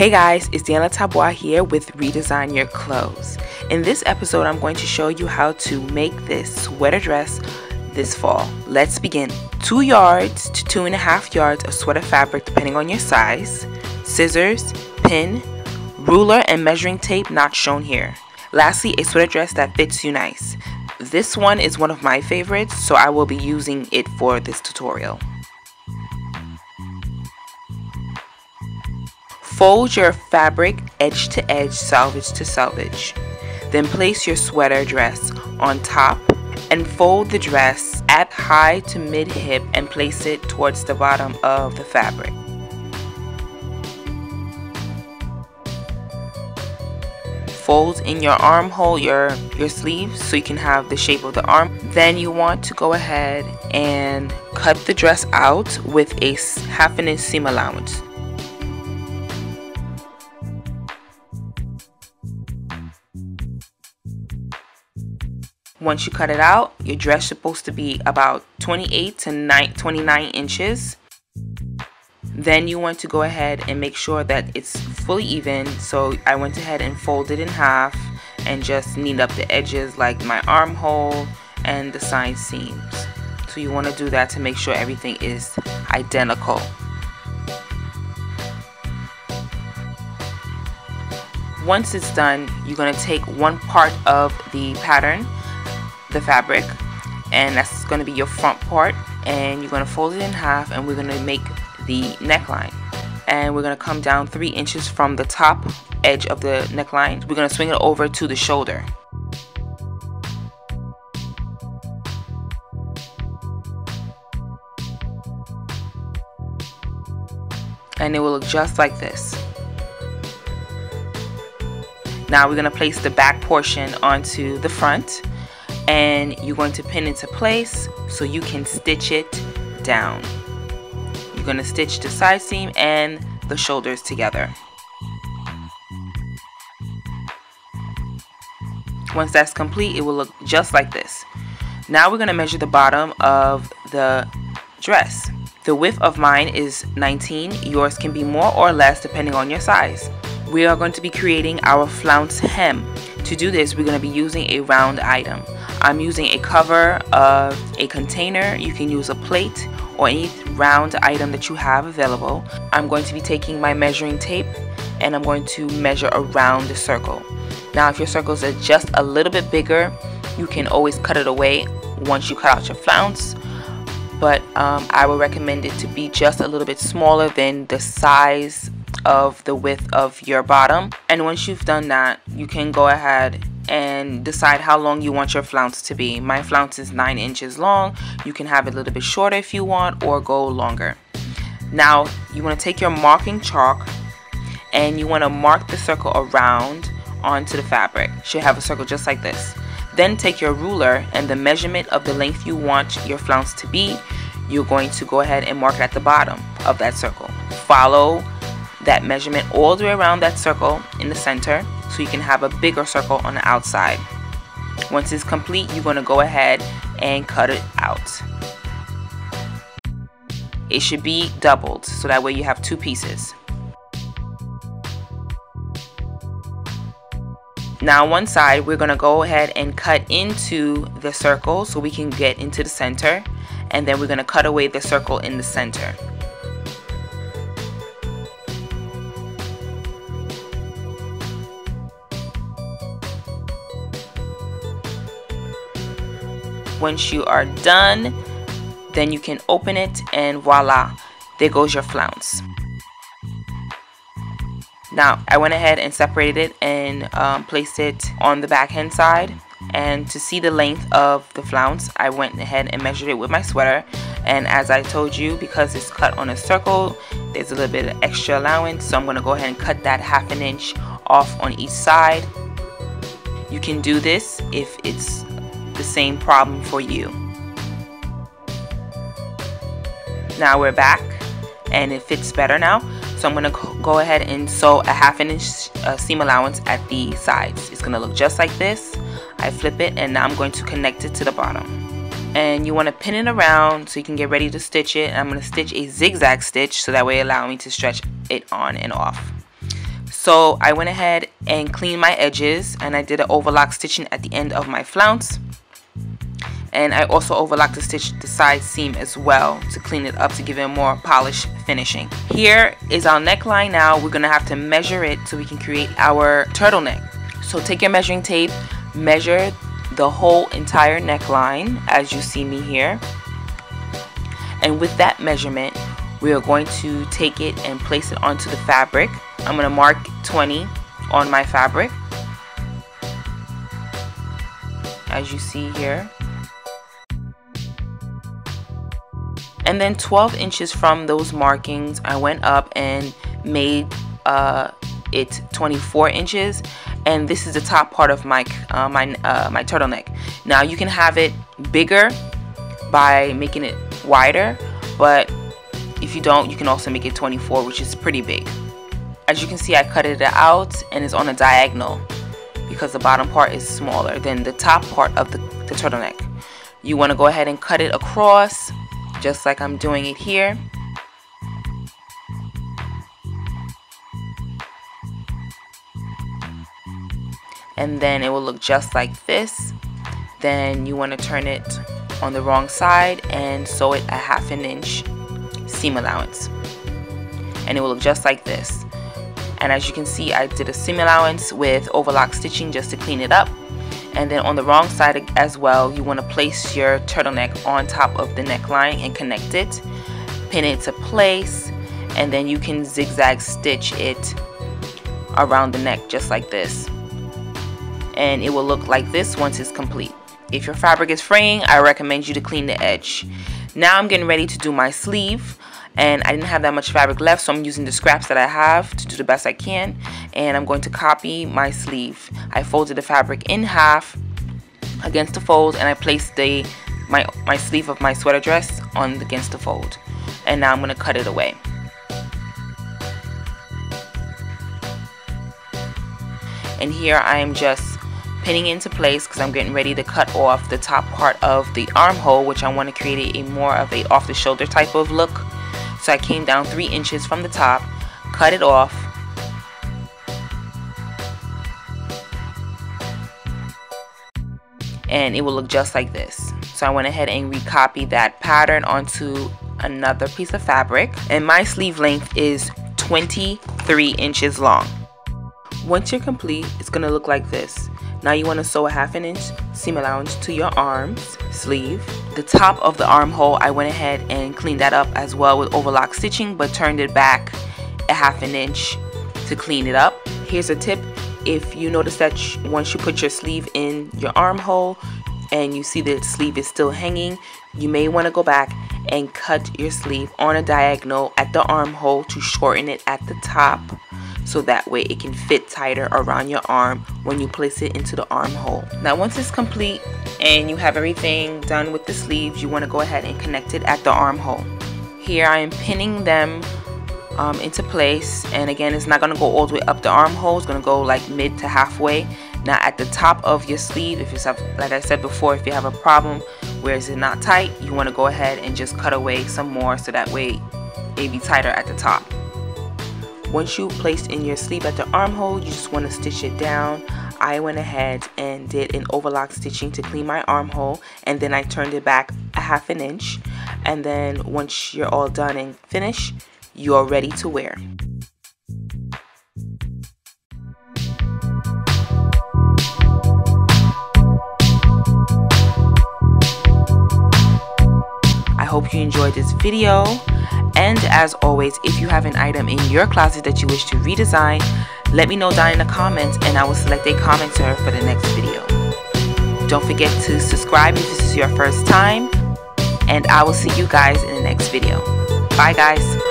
Hey guys, it's Daniela Tabois here with Redesign Your Clothes. In this episode, I'm going to show you how to make this sweater dress this fall. Let's begin. Two yards to two and a half yards of sweater fabric depending on your size, scissors, pin, ruler, and measuring tape not shown here. Lastly, a sweater dress that fits you nice. This one is one of my favorites, so I will be using it for this tutorial. Fold your fabric edge to edge, selvage to selvage. Then place your sweater dress on top and fold the dress at high to mid hip and place it towards the bottom of the fabric. Fold in your armhole, your, your sleeves, so you can have the shape of the arm. Then you want to go ahead and cut the dress out with a half an inch seam allowance. Once you cut it out, your dress is supposed to be about 28 to 29 inches. Then you want to go ahead and make sure that it's fully even. So I went ahead and folded in half and just knead up the edges like my armhole and the side seams. So you want to do that to make sure everything is identical. Once it's done, you're going to take one part of the pattern the fabric and that's going to be your front part and you're going to fold it in half and we're going to make the neckline. And we're going to come down three inches from the top edge of the neckline. We're going to swing it over to the shoulder. And it will look just like this. Now we're going to place the back portion onto the front and you're going to pin into place so you can stitch it down. You're going to stitch the side seam and the shoulders together. Once that's complete, it will look just like this. Now we're going to measure the bottom of the dress. The width of mine is 19. Yours can be more or less depending on your size. We are going to be creating our flounce hem. To do this, we're going to be using a round item. I'm using a cover of a container. You can use a plate or any round item that you have available. I'm going to be taking my measuring tape and I'm going to measure around the circle. Now if your circles are just a little bit bigger, you can always cut it away once you cut out your flounce. But um, I would recommend it to be just a little bit smaller than the size of the width of your bottom. And once you've done that, you can go ahead and decide how long you want your flounce to be. My flounce is 9 inches long. You can have it a little bit shorter if you want or go longer. Now you want to take your marking chalk and you want to mark the circle around onto the fabric. Should have a circle just like this. Then take your ruler and the measurement of the length you want your flounce to be, you're going to go ahead and mark it at the bottom of that circle. Follow that measurement all the way around that circle in the center so you can have a bigger circle on the outside. Once it's complete, you're going to go ahead and cut it out. It should be doubled so that way you have two pieces. Now one side we're going to go ahead and cut into the circle so we can get into the center and then we're going to cut away the circle in the center. Once you are done, then you can open it and voila, there goes your flounce. Now, I went ahead and separated it and um, placed it on the back hand side. And to see the length of the flounce, I went ahead and measured it with my sweater. And as I told you, because it's cut on a circle, there's a little bit of extra allowance. So I'm going to go ahead and cut that half an inch off on each side. You can do this if it's the same problem for you. Now we're back and it fits better now. So I'm going to go ahead and sew a half an inch uh, seam allowance at the sides. It's going to look just like this. I flip it and now I'm going to connect it to the bottom. And you want to pin it around so you can get ready to stitch it. I'm going to stitch a zigzag stitch so that way allow me to stretch it on and off. So I went ahead and cleaned my edges and I did an overlock stitching at the end of my flounce. And I also overlocked the stitch the side seam as well to clean it up to give it a more polished finishing. Here is our neckline now. We're going to have to measure it so we can create our turtleneck. So take your measuring tape, measure the whole entire neckline as you see me here. And with that measurement, we are going to take it and place it onto the fabric. I'm going to mark 20 on my fabric as you see here. And then 12 inches from those markings, I went up and made uh, it 24 inches. And this is the top part of my uh, my uh, my turtleneck. Now you can have it bigger by making it wider, but if you don't, you can also make it 24, which is pretty big. As you can see, I cut it out and it's on a diagonal because the bottom part is smaller than the top part of the, the turtleneck. You want to go ahead and cut it across just like I'm doing it here. And then it will look just like this. Then you want to turn it on the wrong side and sew it a half an inch seam allowance. And it will look just like this. And as you can see, I did a seam allowance with overlock stitching just to clean it up and then on the wrong side as well you want to place your turtleneck on top of the neckline and connect it pin it to place and then you can zigzag stitch it around the neck just like this. And it will look like this once it's complete. If your fabric is fraying I recommend you to clean the edge. Now I'm getting ready to do my sleeve and I didn't have that much fabric left so I'm using the scraps that I have to do the best I can and I'm going to copy my sleeve. I folded the fabric in half against the fold and I placed the my, my sleeve of my sweater dress on against the fold and now I'm going to cut it away. And here I am just pinning into place because I'm getting ready to cut off the top part of the armhole which I want to create a, more of a off the shoulder type of look so I came down three inches from the top, cut it off, and it will look just like this. So I went ahead and recopied that pattern onto another piece of fabric and my sleeve length is 23 inches long. Once you're complete, it's going to look like this. Now you want to sew a half an inch seam allowance to your arms, sleeve. The top of the armhole, I went ahead and cleaned that up as well with overlock stitching, but turned it back a half an inch to clean it up. Here's a tip. If you notice that once you put your sleeve in your armhole and you see the sleeve is still hanging, you may want to go back and cut your sleeve on a diagonal at the armhole to shorten it at the top so that way it can fit tighter around your arm when you place it into the armhole. Now once it's complete and you have everything done with the sleeves, you want to go ahead and connect it at the armhole. Here I am pinning them um, into place and again it's not going to go all the way up the armhole, it's going to go like mid to halfway. Now at the top of your sleeve, if you have, like I said before, if you have a problem where it's not tight, you want to go ahead and just cut away some more so that way it be tighter at the top. Once you place in your sleeve at the armhole, you just want to stitch it down. I went ahead and did an overlock stitching to clean my armhole and then I turned it back a half an inch and then once you're all done and finished, you're ready to wear. I hope you enjoyed this video. And as always, if you have an item in your closet that you wish to redesign, let me know down in the comments and I will select a commenter for the next video. Don't forget to subscribe if this is your first time, and I will see you guys in the next video. Bye guys.